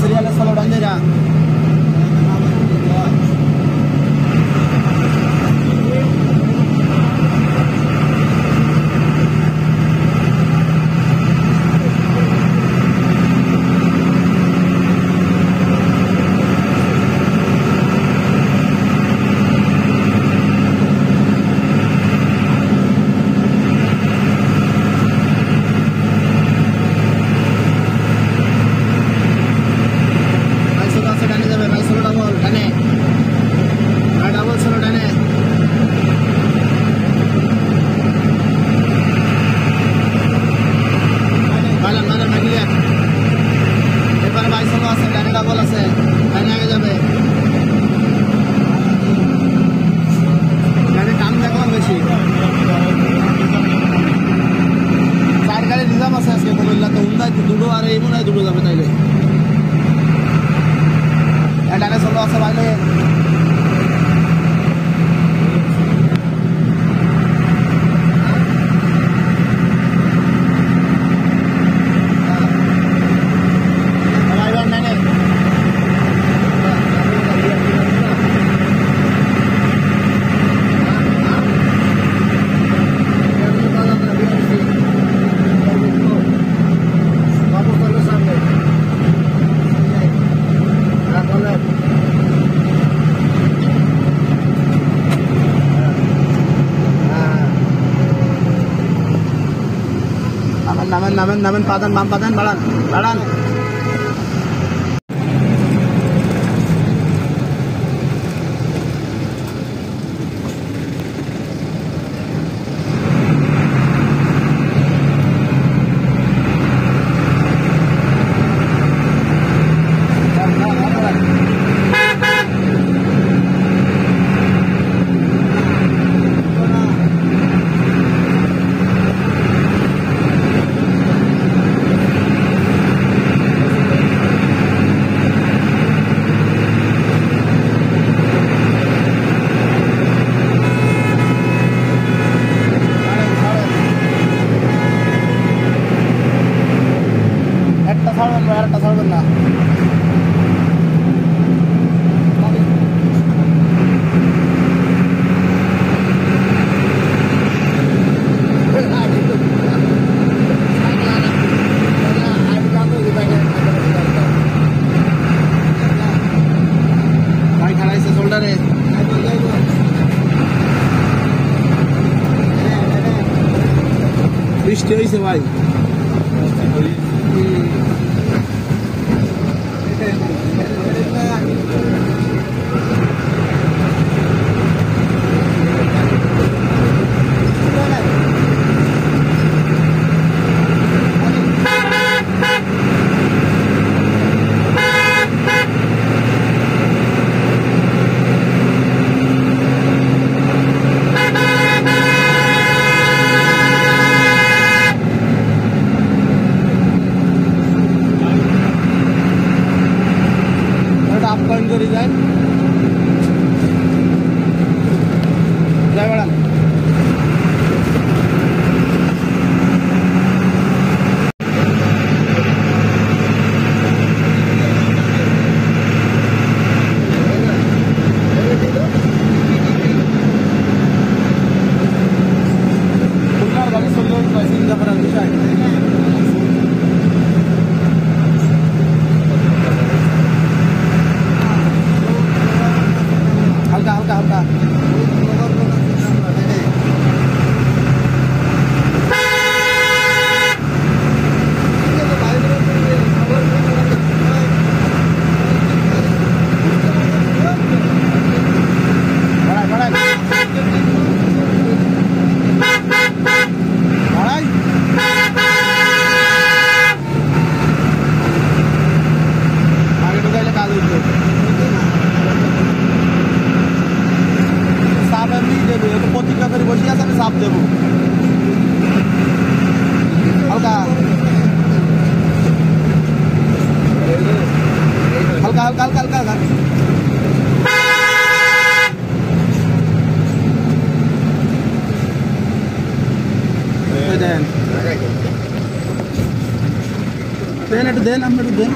Sería la sola bandera. Double আছে লাইনে আগে যাবে। গাড়ির টান দেখলাম বেশি। চার গাড়ি আছে আজকে কুমিল্লা তো উন্দায় দুটো আর এই মনে হয় দুটো যাবে তাইলে। এটা আগে চলো আছে বাইরে। नवन नवन पादन बाम पादन बड़न बड़न। três, isso vai up down করে যায় Thank you. দেন দেন একটু দেন আপনার দেন